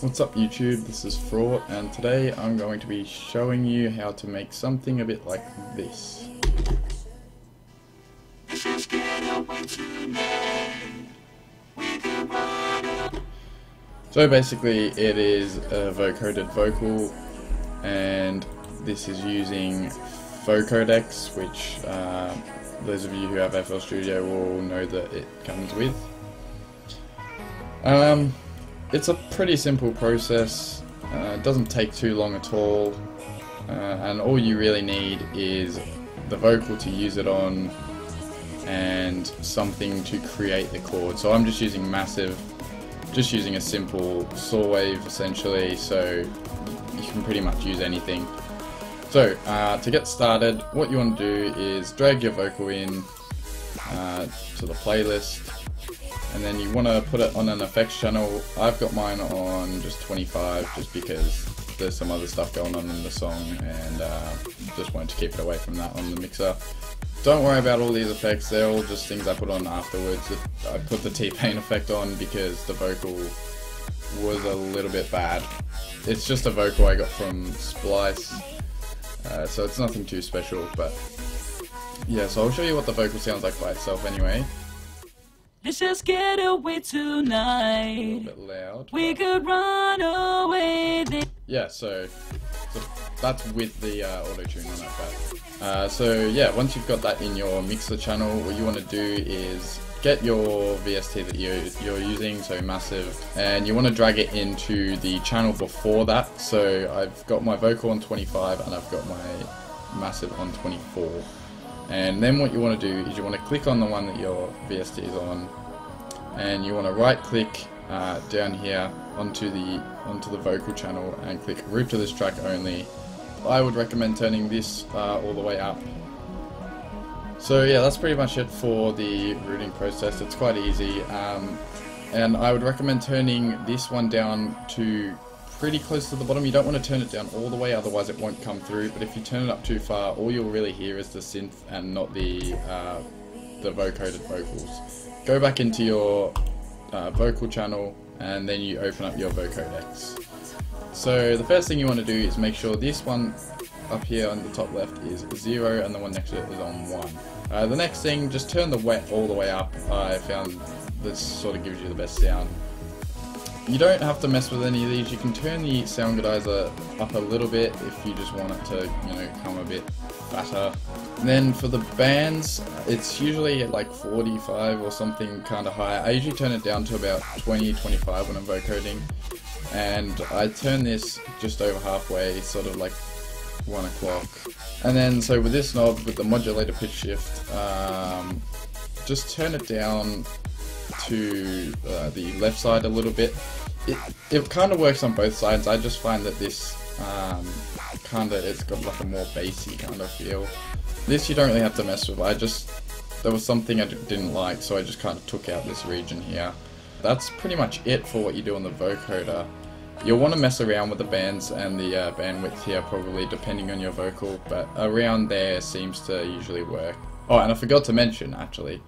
What's up YouTube, this is Fraught and today I'm going to be showing you how to make something a bit like this. So basically it is a vocoded vocal and this is using Vocodex which uh, those of you who have FL Studio will know that it comes with. Um, it's a pretty simple process, uh, it doesn't take too long at all, uh, and all you really need is the vocal to use it on and something to create the chord. So I'm just using Massive, just using a simple saw wave essentially, so you can pretty much use anything. So, uh, to get started, what you want to do is drag your vocal in uh, to the playlist, and then you want to put it on an effects channel. I've got mine on just 25 just because there's some other stuff going on in the song and uh, just wanted to keep it away from that on the mixer. Don't worry about all these effects, they're all just things I put on afterwards. I put the T-Pain effect on because the vocal was a little bit bad. It's just a vocal I got from Splice, uh, so it's nothing too special, but yeah, so I'll show you what the vocal sounds like by itself anyway. Let's just get away tonight. A little bit loud. We could run away. Yeah, so, so that's with the uh, auto tune on it. But uh, so yeah, once you've got that in your mixer channel, what you want to do is get your VST that you're, you're using, so massive, and you want to drag it into the channel before that. So I've got my vocal on 25 and I've got my massive on 24. And then what you want to do is you want to click on the one that your VST is on, and you want to right click uh, down here onto the onto the vocal channel and click route to this track only. I would recommend turning this uh, all the way up. So yeah, that's pretty much it for the routing process. It's quite easy, um, and I would recommend turning this one down to pretty close to the bottom. You don't want to turn it down all the way, otherwise it won't come through. But if you turn it up too far, all you'll really hear is the synth and not the uh, the vocoded vocals. Go back into your uh, vocal channel and then you open up your vocodex. So the first thing you want to do is make sure this one up here on the top left is 0 and the one next to it is on 1. Uh, the next thing, just turn the wet all the way up. I found this sort of gives you the best sound. You don't have to mess with any of these. You can turn the Soundgoodizer up a little bit if you just want it to, you know, come a bit fatter. And then for the bands, it's usually at like 45 or something kind of high. I usually turn it down to about 20, 25 when I'm vocoding. And I turn this just over halfway, sort of like 1 o'clock. And then, so with this knob, with the modulator pitch shift, um, just turn it down to uh, the left side a little bit. It, it kind of works on both sides. I just find that this um, kind of, it's got like a more bassy kind of feel. This you don't really have to mess with. I just, there was something I didn't like, so I just kind of took out this region here. That's pretty much it for what you do on the vocoder. You'll want to mess around with the bands and the uh, bandwidth here probably depending on your vocal, but around there seems to usually work. Oh, and I forgot to mention actually,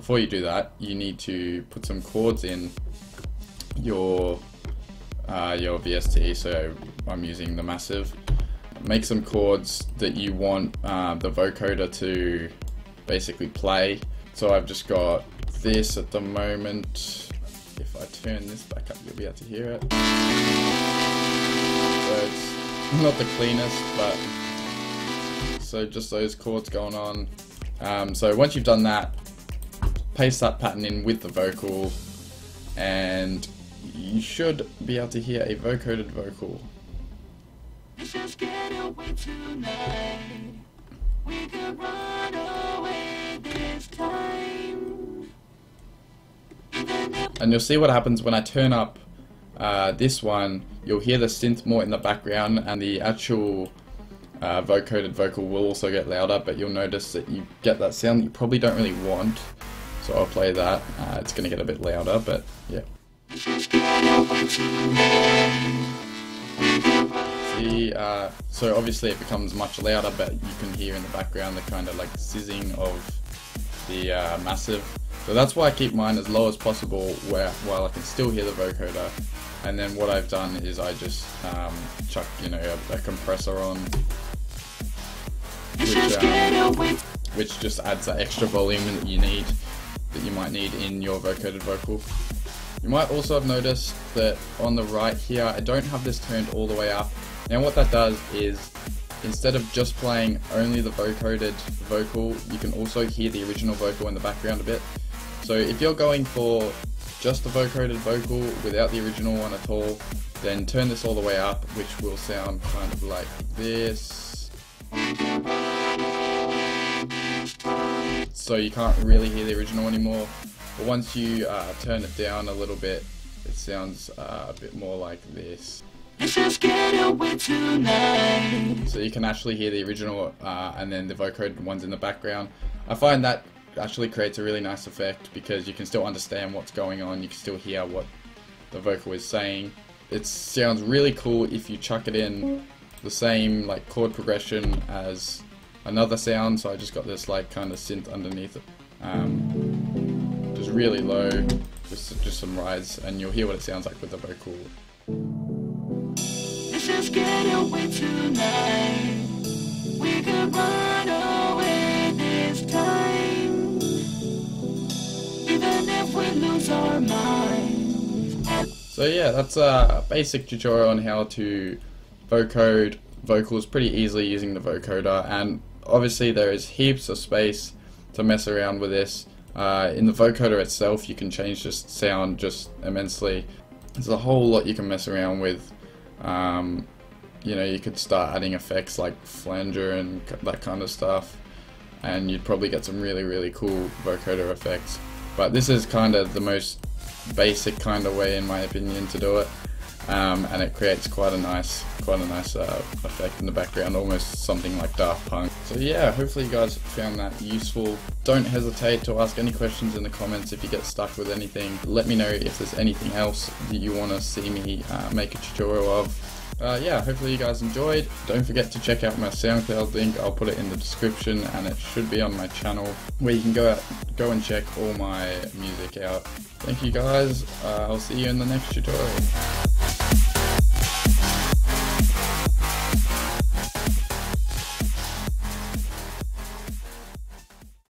before you do that, you need to put some chords in your uh, your VST. So I'm using the massive. Make some chords that you want uh, the vocoder to basically play. So I've just got this at the moment. If I turn this back up, you'll be able to hear it. So it's not the cleanest, but so just those chords going on. Um, so once you've done that, paste that pattern in with the vocal and you should be able to hear a vocoded vocal. And you'll see what happens when I turn up uh, this one, you'll hear the synth more in the background and the actual uh, vocoded vocal will also get louder, but you'll notice that you get that sound that you probably don't really want. So I'll play that. Uh, it's going to get a bit louder, but yeah. See, uh, so obviously it becomes much louder, but you can hear in the background the kind of like sizzing of the uh, massive. So that's why I keep mine as low as possible where while I can still hear the vocoder. And then what I've done is I just um, chuck, you know, a, a compressor on, which, just um, which just adds that extra volume that you need, that you might need in your vocoded vocal. You might also have noticed that on the right here, I don't have this turned all the way up. Now what that does is, instead of just playing only the vocoded vocal, you can also hear the original vocal in the background a bit. So if you're going for just the vocoded vocal without the original one at all, then turn this all the way up, which will sound kind of like this. So you can't really hear the original anymore. But once you uh, turn it down a little bit, it sounds uh, a bit more like this. Let's just get away tonight. So you can actually hear the original uh, and then the vocoded ones in the background. I find that actually creates a really nice effect because you can still understand what's going on. You can still hear what the vocal is saying. It sounds really cool if you chuck it in the same like chord progression as another sound. So I just got this like kind of synth underneath it, um, just really low, just just some rides, and you'll hear what it sounds like with the vocal. Let's just get away tonight. We could run away this time. Even if we lose our minds. So yeah, that's a basic tutorial on how to vocode vocals pretty easily using the vocoder and obviously there is heaps of space to mess around with this. Uh, in the vocoder itself you can change the sound just immensely. There's a whole lot you can mess around with. Um, you know, you could start adding effects like flanger and that kind of stuff and you'd probably get some really really cool vocoder effects. But this is kind of the most basic kind of way, in my opinion, to do it, um, and it creates quite a nice, quite a nice uh, effect in the background, almost something like Daft Punk. So yeah, hopefully you guys found that useful. Don't hesitate to ask any questions in the comments if you get stuck with anything. Let me know if there's anything else that you want to see me uh, make a tutorial of. Uh, yeah, hopefully you guys enjoyed. Don't forget to check out my SoundCloud link. I'll put it in the description, and it should be on my channel, where you can go out, go and check all my music out. Thank you guys. Uh, I'll see you in the next tutorial.